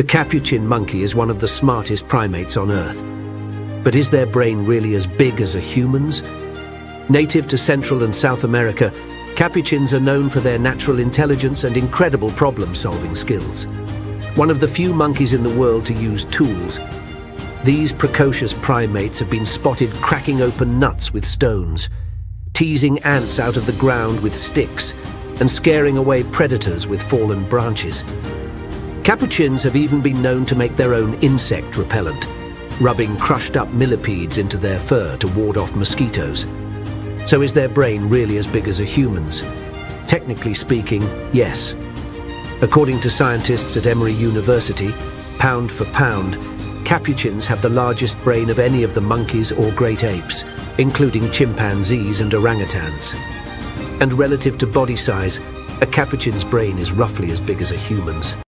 The capuchin monkey is one of the smartest primates on Earth. But is their brain really as big as a human's? Native to Central and South America, capuchins are known for their natural intelligence and incredible problem-solving skills. One of the few monkeys in the world to use tools, these precocious primates have been spotted cracking open nuts with stones, teasing ants out of the ground with sticks, and scaring away predators with fallen branches. Capuchins have even been known to make their own insect repellent, rubbing crushed up millipedes into their fur to ward off mosquitoes. So is their brain really as big as a human's? Technically speaking, yes. According to scientists at Emory University, pound for pound, capuchins have the largest brain of any of the monkeys or great apes, including chimpanzees and orangutans. And relative to body size, a capuchin's brain is roughly as big as a human's.